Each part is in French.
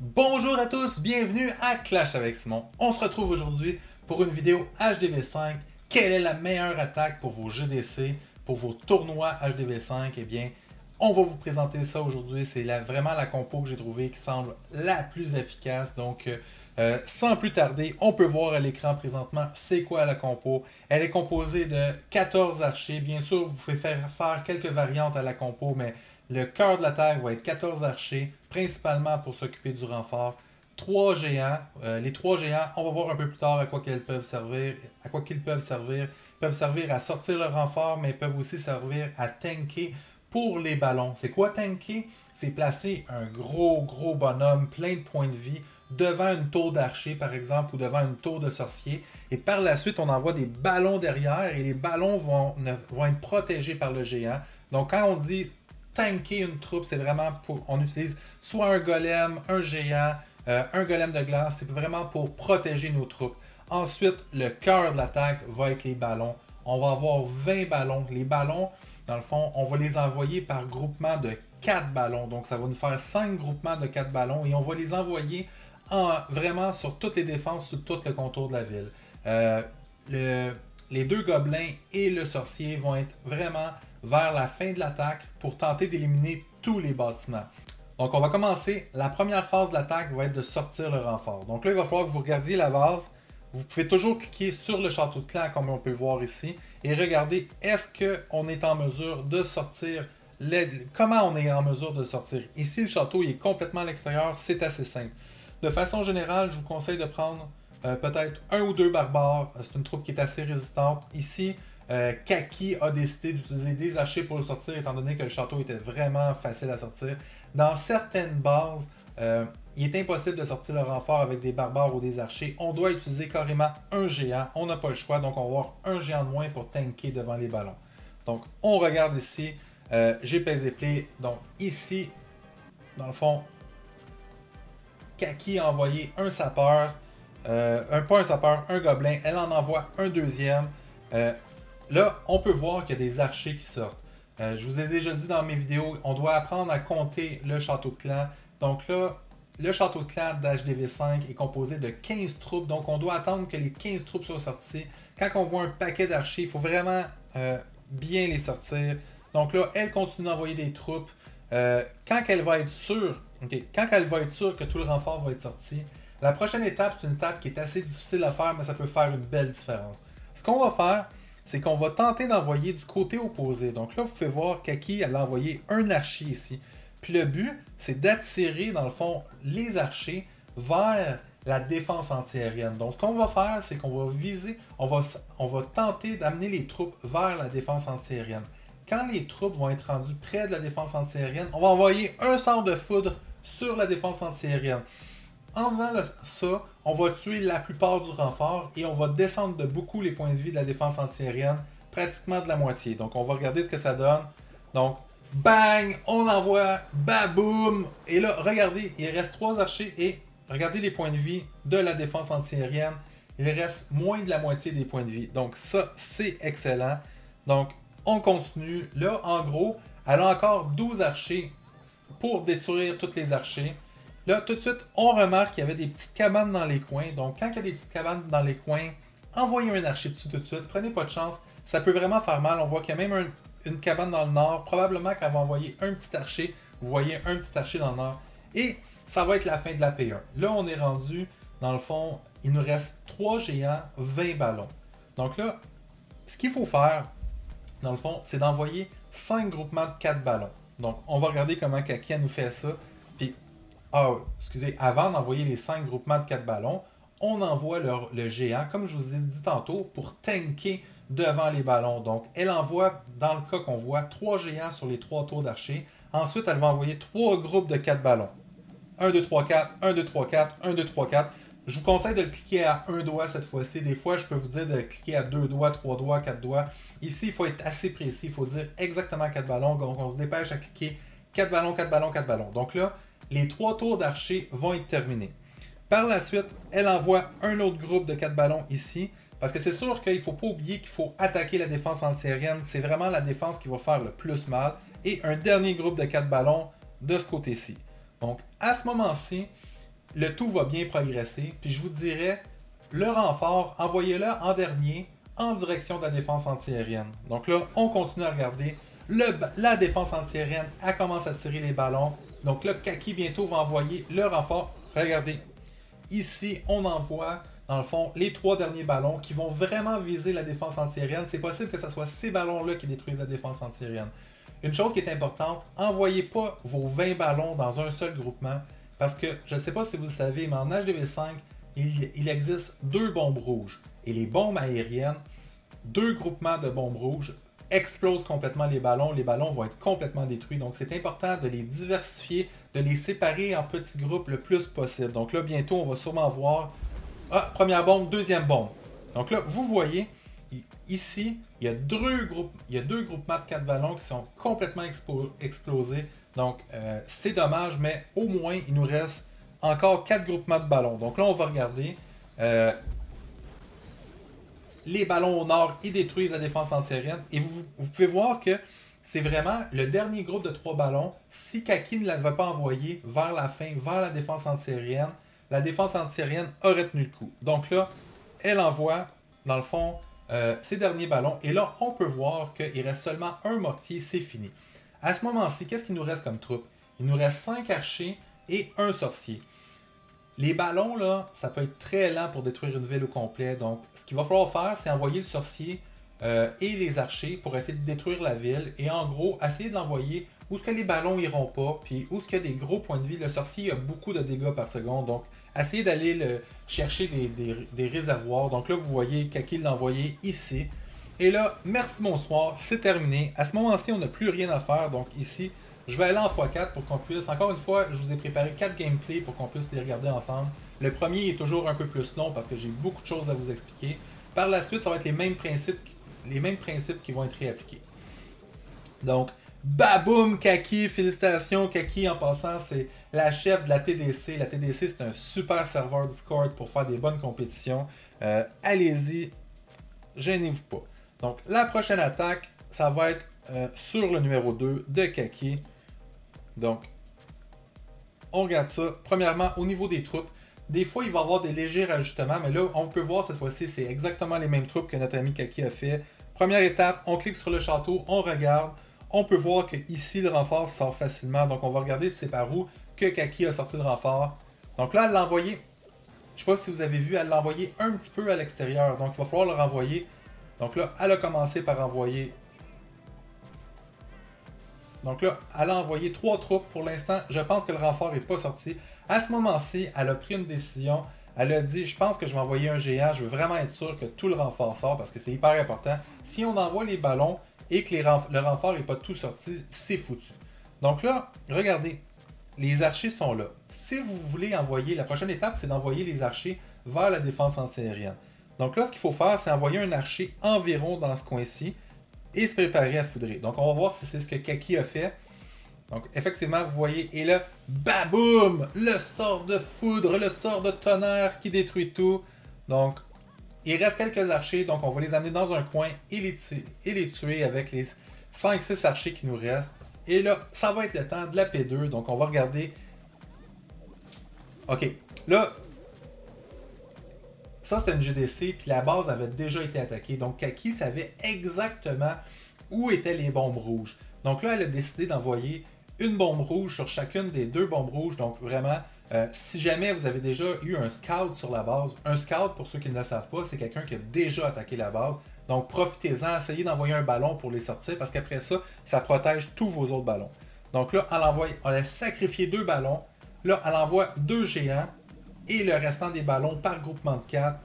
Bonjour à tous, bienvenue à Clash avec Simon. On se retrouve aujourd'hui pour une vidéo HDV5. Quelle est la meilleure attaque pour vos GDC, pour vos tournois HDV5 Eh bien, on va vous présenter ça aujourd'hui. C'est vraiment la compo que j'ai trouvée qui semble la plus efficace. Donc, euh, sans plus tarder, on peut voir à l'écran présentement c'est quoi la compo. Elle est composée de 14 archers. Bien sûr, vous pouvez faire, faire quelques variantes à la compo, mais le cœur de l'attaque va être 14 archers, principalement pour s'occuper du renfort. Trois géants. Euh, les trois géants, on va voir un peu plus tard à quoi qu'ils peuvent servir. À quoi qu'ils peuvent servir. Ils peuvent servir à sortir le renfort, mais peuvent aussi servir à tanker pour les ballons. C'est quoi tanker? C'est placer un gros, gros bonhomme plein de points de vie devant une tour d'archer, par exemple, ou devant une tour de sorcier. Et par la suite, on envoie des ballons derrière et les ballons vont, vont être protégés par le géant. Donc, quand on dit tanker une troupe, c'est vraiment pour. On utilise soit un golem, un géant, euh, un golem de glace. C'est vraiment pour protéger nos troupes. Ensuite, le cœur de l'attaque va être les ballons. On va avoir 20 ballons. Les ballons, dans le fond, on va les envoyer par groupement de 4 ballons. Donc, ça va nous faire 5 groupements de 4 ballons et on va les envoyer en, vraiment sur toutes les défenses, sur tout le contour de la ville. Euh, le- les deux gobelins et le sorcier vont être vraiment vers la fin de l'attaque pour tenter d'éliminer tous les bâtiments. Donc on va commencer. La première phase de l'attaque va être de sortir le renfort. Donc là, il va falloir que vous regardiez la base. Vous pouvez toujours cliquer sur le château de clan comme on peut le voir ici et regarder est-ce qu'on est en mesure de sortir comment on est en mesure de sortir. Ici, le château est complètement à l'extérieur, c'est assez simple. De façon générale, je vous conseille de prendre euh, peut-être un ou deux barbares. Euh, C'est une troupe qui est assez résistante. Ici, euh, Kaki a décidé d'utiliser des archers pour le sortir, étant donné que le château était vraiment facile à sortir. Dans certaines bases, il est impossible de sortir le renfort avec des barbares ou des archers. On doit utiliser carrément un géant. On n'a pas le choix, donc on va avoir un géant de moins pour tanker devant les ballons. Donc, on regarde ici. J'ai pesé play. Donc, ici, dans le fond, Kaki a envoyé un sapeur, euh, un pas un sapeur, un gobelin. Elle en envoie un deuxième. Euh, là, on peut voir qu'il y a des archers qui sortent. Euh, je vous ai déjà dit dans mes vidéos, on doit apprendre à compter le château de clan. Donc là, le château de clan d'HDV5 est composé de 15 troupes. Donc on doit attendre que les 15 troupes soient sorties. Quand on voit un paquet d'archers, il faut vraiment bien les sortir. Donc là, elle continue d'envoyer des troupes. Quand elle va être sûre, quand elle va être sûre que tout le renfort va être sorti, la prochaine étape, c'est une étape qui est assez difficile à faire, mais ça peut faire une belle différence. Ce qu'on va faire, c'est qu'on va tenter d'envoyer du côté opposé. Donc là, vous pouvez voir Kaki, elle a envoyé un archer ici. Puis le but, c'est d'attirer, dans le fond, les archers vers la défense antiaérienne. Donc ce qu'on va faire, c'est qu'on va viser, on va, on va tenter d'amener les troupes vers la défense antiaérienne. Quand les troupes vont être rendues près de la défense antiaérienne, on va envoyer un sort de foudre sur la défense antiaérienne. En faisant ça, on va tuer la plupart du renfort et on va descendre de beaucoup les points de vie de la défense antiaérienne, pratiquement de la moitié. Donc on va regarder ce que ça donne. Donc, bang, on envoie, baboum. Et là, regardez, il reste trois archers et regardez les points de vie de la défense antiaérienne. Il reste moins de la moitié des points de vie. Donc ça, c'est excellent. Donc, on continue. Là, en gros, elle a encore 12 archers pour détruire tous les archers. Là, tout de suite, on remarque qu'il y avait des petites cabanes dans les coins. Donc, quand il y a des petites cabanes dans les coins, envoyez un archer dessus tout de suite. Prenez pas de chance. Ça peut vraiment faire mal. On voit qu'il y a même un- une cabane dans le nord. Probablement qu'elle va envoyer un petit archer. Vous voyez un petit archer dans le nord. Et ça va être la fin de la P1. Là, on est rendu, dans le fond, il nous reste 3 géants, 20 ballons. Donc là, ce qu'il faut faire, dans le fond, c'est d'envoyer 5 groupements de 4 ballons. Donc, on va regarder comment Kakia nous fait ça. Puis, ah, excusez, avant d'envoyer les 5 groupements de 4 ballons, on envoie le, le géant, comme je vous ai dit tantôt, pour tanker devant les ballons. Donc, elle envoie, dans le cas qu'on voit, 3 géants sur les 3 tours d'archer. Ensuite, elle va envoyer 3 groupes de 4 ballons. 1, 2, 3, 4, 1, 2, 3, 4, 1, 2, 3, 4. Je vous conseille de le cliquer à un doigt cette fois-ci. Des fois, je peux vous dire de cliquer à deux doigts, trois doigts, quatre doigts. Ici, il faut être assez précis. Il faut dire exactement quatre ballons. Donc, on se dépêche à cliquer 4 ballons, 4 ballons, 4 ballons. Donc là, les trois tours d'archer vont être terminés. Par la suite, elle envoie un autre groupe de 4 ballons ici. Parce que c'est sûr qu'il ne faut pas oublier qu'il faut attaquer la défense antiaérienne. C'est vraiment la défense qui va faire le plus mal. Et un dernier groupe de 4 ballons de ce côté-ci. Donc, à ce moment-ci, le tout va bien progresser. Puis je vous dirais, le renfort, envoyez-le en dernier en direction de la défense antiaérienne. Donc là, on continue à regarder. La défense antiaérienne, elle commence à tirer les ballons. Donc là, Kaki bientôt va envoyer le renfort. Regardez, ici, on envoie dans le fond, les trois derniers ballons qui vont vraiment viser la défense antiaérienne. C'est possible que ce soit ces ballons-là qui détruisent la défense antiaérienne. Une chose qui est importante, envoyez pas vos 20 ballons dans un seul groupement. Parce que, je ne sais pas si vous le savez, mais en HDV5, il, il existe deux bombes rouges. Et les bombes aériennes, deux groupements de bombes rouges explosent complètement les ballons. Les ballons vont être complètement détruits. Donc, c'est important de les diversifier, de les séparer en petits groupes le plus possible. Donc là, bientôt, on va sûrement voir ah, première bombe, deuxième bombe. Donc là, vous voyez, ici, il y a deux, groupes, il y a deux groupements de quatre ballons qui sont complètement explosés. Donc, euh, c'est dommage, mais au moins, il nous reste encore quatre groupements de ballons. Donc là, on va regarder. Euh, les ballons au nord, ils détruisent la défense antiaérienne. Et vous, pouvez voir que c'est vraiment le dernier groupe de trois ballons. Si Kaki ne l'avait pas envoyé vers la fin, vers la défense antiaérienne, la défense antiaérienne aurait tenu le coup. Donc là, elle envoie, dans le fond, euh, ses derniers ballons. Et là, on peut voir qu'il reste seulement un mortier, c'est fini. À ce moment-ci, qu'est-ce qu'il nous reste comme troupe? Il nous reste 5 archers et un sorcier. Les ballons, là, ça peut être très lent pour détruire une ville au complet. Donc, ce qu'il va falloir faire, c'est envoyer le sorcier euh, et les archers pour essayer de détruire la ville. Et en gros, essayer de l'envoyer où est-ce que les ballons iront pas, puis où est-ce qu'il y a des gros points de vie. Le sorcier a beaucoup de dégâts par seconde, donc essayez d'aller chercher des, réservoirs. Donc là, vous voyez Kaki l'a envoyé ici. Et là, merci, bonsoir, c'est terminé. À ce moment-ci, on n'a plus rien à faire. Donc ici, je vais aller en x4 pour qu'on puisse... Encore une fois, je vous ai préparé 4 gameplays pour qu'on puisse les regarder ensemble. Le premier est toujours un peu plus long parce que j'ai beaucoup de choses à vous expliquer. Par la suite, ça va être les mêmes principes, les mêmes principes qui vont être réappliqués. Donc, Baboum Kaki, félicitations Kaki en passant, c'est la chef de la TDC. La TDC c'est un super serveur Discord pour faire des bonnes compétitions. Euh, allez-y, gênez-vous pas. Donc la prochaine attaque, ça va être euh, sur le numéro 2 de Kaki. Donc, on regarde ça. Premièrement, au niveau des troupes, des fois il va y avoir des légers ajustements, mais là on peut voir cette fois-ci, c'est exactement les mêmes troupes que notre ami Kaki a fait. Première étape, on clique sur le château, on regarde on peut voir que ici le renfort sort facilement. Donc on va regarder c'est par où que Kaki a sorti le renfort. Donc là, elle l'a envoyé. Je sais pas si vous avez vu, elle l'a envoyé un petit peu à l'extérieur. Donc il va falloir le renvoyer. Donc là, elle a commencé par envoyer. Donc là, elle a envoyé trois troupes pour l'instant. Je pense que le renfort n'est pas sorti. À ce moment-ci, elle a pris une décision. Elle a dit Je pense que je vais envoyer un géant. Je veux vraiment être sûr que tout le renfort sort parce que c'est hyper important. Si on envoie les ballons, et que le renfort n'est pas tout sorti, c'est foutu. Donc là, regardez, les archers sont là. Si vous voulez envoyer, la prochaine étape, c'est d'envoyer les archers vers la défense antiaérienne. Donc là, ce qu'il faut faire, c'est envoyer un archer environ dans ce coin-ci et se préparer à foudrer. Donc on va voir si c'est ce que Kaki a fait. Donc effectivement, vous voyez, et là, baboum, le sort de foudre, le sort de tonnerre qui détruit tout. Donc il reste quelques archers, donc on va les amener dans un coin et les, et les tuer avec les 5-6 archers qui nous restent. Et là, ça va être le temps de la P2, donc on va regarder. Ok, là, ça c'était une GDC, puis la base avait déjà été attaquée. Donc Kaki savait exactement où étaient les bombes rouges. Donc là, elle a décidé d'envoyer une bombe rouge sur chacune des deux bombes rouges. Donc vraiment, euh, si jamais vous avez déjà eu un scout sur la base, un scout, pour ceux qui ne le savent pas, c'est quelqu'un qui a déjà attaqué la base. Donc profitez-en, essayez d'envoyer un ballon pour les sortir parce qu'après ça, ça protège tous vos autres ballons. Donc là, elle envoie, on a sacrifié deux ballons. Là, elle envoie deux géants et le restant des ballons par groupement de quatre.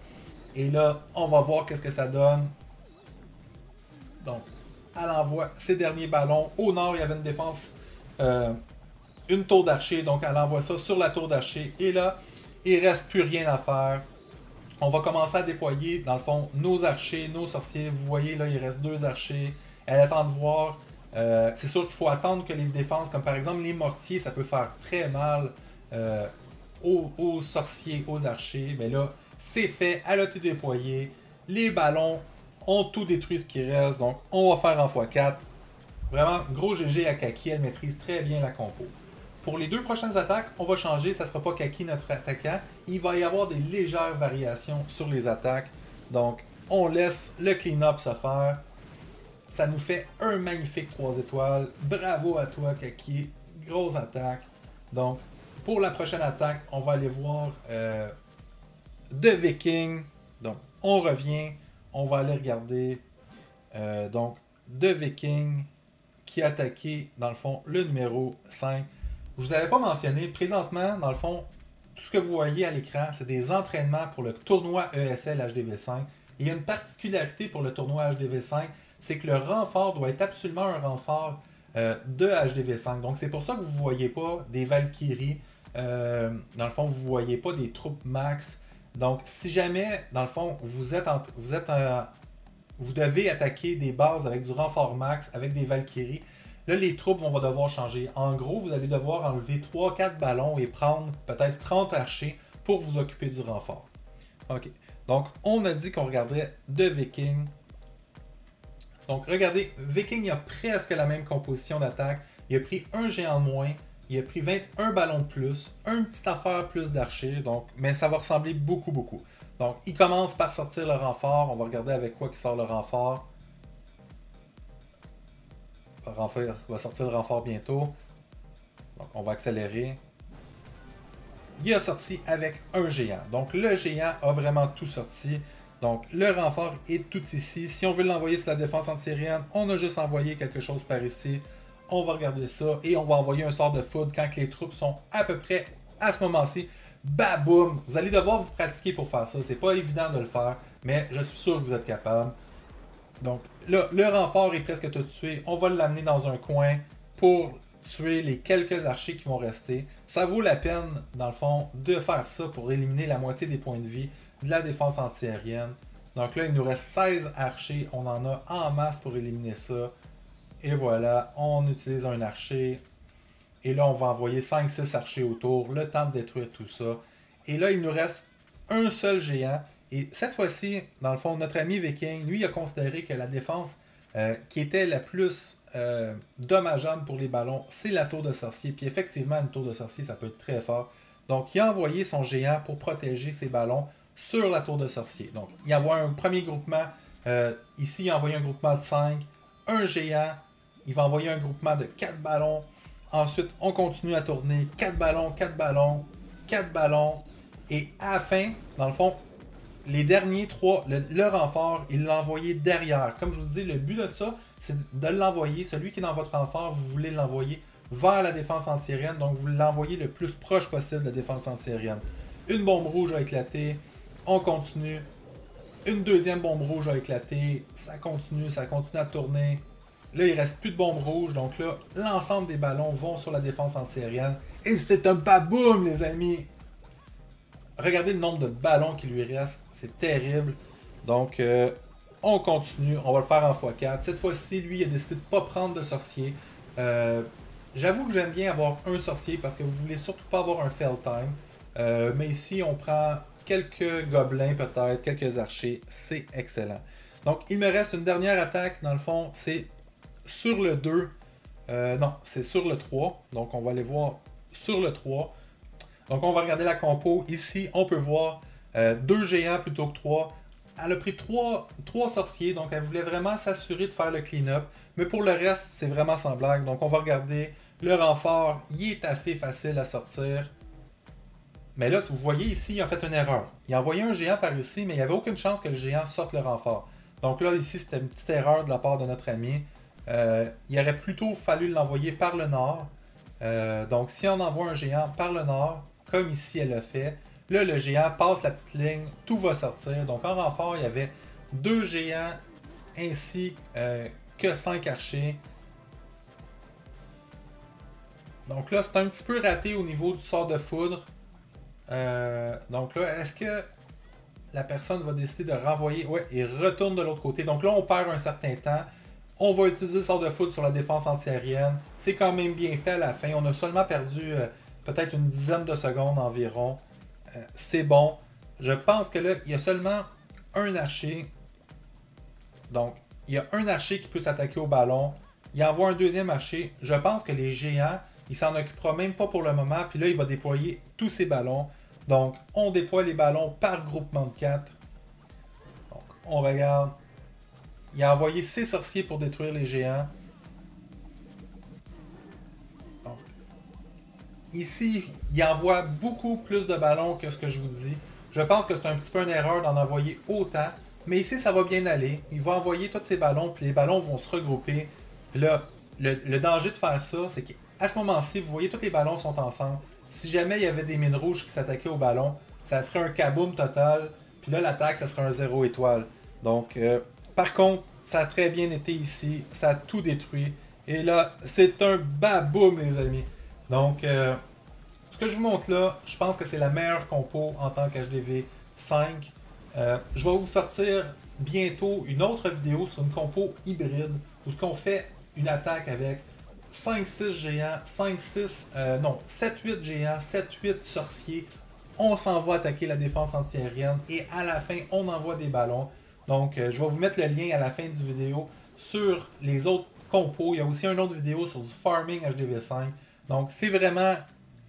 Et là, on va voir qu'est-ce que ça donne. Donc, elle envoie ses derniers ballons. Au nord, il y avait une défense euh, une tour d'archer, donc elle envoie ça sur la tour d'archer. Et là, il reste plus rien à faire. On va commencer à déployer, dans le fond, nos archers, nos sorciers. Vous voyez, là, il reste deux archers. Elle attend de voir. Euh, c'est sûr qu'il faut attendre que les défenses, comme par exemple les mortiers, ça peut faire très mal euh, aux, sorciers, aux archers. Mais là, c'est fait, elle a tout déployé. Les ballons ont tout détruit ce qui reste, donc on va faire en x4. Vraiment, gros GG à Kaki, elle maîtrise très bien la compo. Pour les deux prochaines attaques, on va changer, ça ne sera pas Kaki notre attaquant. Il va y avoir des légères variations sur les attaques. Donc, on laisse le clean-up se faire. Ça nous fait un magnifique 3 étoiles. Bravo à toi, Kaki. Grosse attaque. Donc, pour la prochaine attaque, on va aller voir euh, The Viking. Donc, on revient. On va aller regarder. euh, donc, The Viking qui a attaqué, dans le fond, le numéro 5. Je vous avais pas mentionné, présentement, dans le fond, tout ce que vous voyez à l'écran, c'est des entraînements pour le tournoi ESL HDV5. Et il y a une particularité pour le tournoi HDV5, c'est que le renfort doit être absolument un renfort euh, de HDV5. Donc c'est pour ça que vous ne voyez pas des Valkyries. Euh, dans le fond, vous ne voyez pas des troupes max. Donc si jamais, dans le fond, vous êtes, en- vous êtes euh, vous devez attaquer des bases avec du renfort max, avec des Valkyries. Là, les troupes vont devoir changer. En gros, vous allez devoir enlever 3-4 ballons et prendre peut-être 30 archers pour vous occuper du renfort. Ok. Donc, on a dit qu'on regardait de Viking. Donc, regardez, Viking a presque la même composition d'attaque. Il a pris un géant de moins. Il a pris 21 ballons de plus. Un petit affaire plus d'archers. Donc, mais ça va ressembler beaucoup, beaucoup. Donc, il commence par sortir le renfort. On va regarder avec quoi qui sort le renfort. Va sortir le renfort bientôt. Donc, on va accélérer. Il a sorti avec un géant. Donc, le géant a vraiment tout sorti. Donc, le renfort est tout ici. Si on veut l'envoyer sur la défense antiaérienne, on a juste envoyé quelque chose par ici. On va regarder ça et on va envoyer un sort de foudre quand les troupes sont à peu près à ce moment-ci. Baboum! Vous allez devoir vous pratiquer pour faire ça. C'est pas évident de le faire, mais je suis sûr que vous êtes capable. Donc là, le renfort est presque tout tué. On va l'amener dans un coin pour tuer les quelques archers qui vont rester. Ça vaut la peine, dans le fond, de faire ça pour éliminer la moitié des points de vie de la défense antiaérienne. Donc là, il nous reste 16 archers. On en a en masse pour éliminer ça. Et voilà, on utilise un archer. Et là, on va envoyer 5-6 archers autour. Le temps de détruire tout ça. Et là, il nous reste un seul géant. Et cette fois-ci, dans le fond, notre ami Viking, lui, a considéré que la défense euh, qui était la plus euh, dommageable pour les ballons, c'est la tour de sorcier. Puis effectivement, une tour de sorcier, ça peut être très fort. Donc, il a envoyé son géant pour protéger ses ballons sur la tour de sorcier. Donc, il y a un premier groupement. euh, ici, il a envoyé un groupement de 5. Un géant. Il va envoyer un groupement de 4 ballons. Ensuite, on continue à tourner. 4 ballons, 4 ballons, 4 ballons. Et à la fin, dans le fond, les derniers trois, le, renfort, il l'a derrière. Comme je vous dis, le but de ça, c'est de l'envoyer. Celui qui est dans votre renfort, vous voulez l'envoyer vers la défense antiaérienne. Donc, vous l'envoyez le plus proche possible de la défense antiaérienne. Une bombe rouge a éclaté. On continue. Une deuxième bombe rouge a éclaté. Ça continue, ça continue à tourner. Là, il reste plus de bombes rouges. Donc là, l'ensemble des ballons vont sur la défense antiaérienne. Et c'est un baboum, les amis. Regardez le nombre de ballons qui lui reste. C'est terrible. Donc, euh, on continue. On va le faire en x4. Cette fois-ci, lui, il a décidé de ne pas prendre de sorcier. Euh, J'avoue que j'aime bien avoir un sorcier parce que vous voulez surtout pas avoir un fail time. Euh, mais ici, on prend quelques gobelins peut-être, quelques archers. C'est excellent. Donc, il me reste une dernière attaque. Dans le fond, c'est sur le 2. Euh, non, c'est sur le 3. Donc, on va aller voir sur le 3. Donc, on va regarder la compo. Ici, on peut voir euh, deux géants plutôt que trois. Elle a pris trois, sorciers, donc elle voulait vraiment s'assurer de faire le clean-up. Mais pour le reste, c'est vraiment sans. Donc, on va regarder le renfort. Il est assez facile à sortir. Mais là, vous voyez ici, il a fait une erreur. Il a envoyé un géant par ici, mais il n'y avait aucune chance que le géant sorte le renfort. Donc là, ici, c'était une petite erreur de la part de notre ami. Euh, il aurait plutôt fallu l'envoyer par le nord. Euh, donc, si on envoie un géant par le nord, comme ici elle l'a fait, là, le géant passe la petite ligne, tout va sortir. Donc, en renfort, il y avait deux géants ainsi euh, que cinq archers. Donc là, c'est un petit peu raté au niveau du sort de foudre. Donc là, est-ce que la personne va décider de renvoyer? Ouais, il retourne de l'autre côté. Donc là, on perd un certain temps. On va utiliser le sort de foudre sur la défense antiaérienne. C'est quand même bien fait à la fin. On a seulement perdu euh, peut-être une dizaine de secondes environ. Euh, c'est bon. Je pense que là, il y a seulement un archer. Donc, il y a un archer qui peut s'attaquer au ballon. Il envoie un deuxième archer. Je pense que les géants, il s'en occupera même pas pour le moment. Puis là, il va déployer tous ses ballons. Donc, on déploie les ballons par groupement de 4. Donc, on regarde. Il a envoyé ses sorciers pour détruire les géants. Ici, il envoie beaucoup plus de ballons que ce que je vous dis. Je pense que c'est un petit peu une erreur d'en envoyer autant. Mais ici, ça va bien aller. Il va envoyer tous ses ballons, puis les ballons vont se regrouper. Puis là, le, le danger de faire ça, c'est qu'à ce moment-ci, vous voyez, tous les ballons sont ensemble. Si jamais il y avait des mines rouges qui s'attaquaient au ballon, ça ferait un kaboom total. Puis là, l'attaque, ça serait un zéro étoile. Donc, euh, par contre, ça a très bien été ici. Ça a tout détruit. Et là, c'est un baboum, les amis. Donc, euh, ce que je vous montre là, je pense que c'est la meilleure compo en tant qu'HDV 5. Euh, je vais vous sortir bientôt une autre vidéo sur une compo hybride où ce qu'on fait une attaque avec 5-6 géants, 5-6, euh, non, 7-8 géants, 7-8 sorciers. On s'en va attaquer la défense antiaérienne et à la fin, on envoie des ballons. Donc, euh, je vais vous mettre le lien à la fin du vidéo sur les autres compos. Il y a aussi une autre vidéo sur du farming HDV5. Donc, c'est vraiment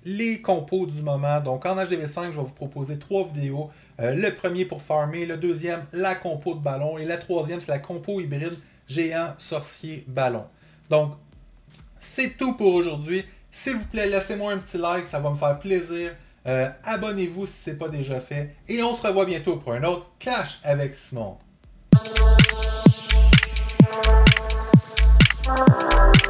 les compos du moment. Donc en HDV5, je vais vous proposer trois vidéos. Euh, le premier pour farmer, le deuxième, la compo de ballon, et la troisième, c'est la compo hybride géant, sorcier, ballon. Donc, c'est tout pour aujourd'hui. S'il vous plaît, laissez-moi un petit like, ça va me faire plaisir. Euh, abonnez-vous si ce n'est pas déjà fait. Et on se revoit bientôt pour un autre Clash avec Simon. Thank you.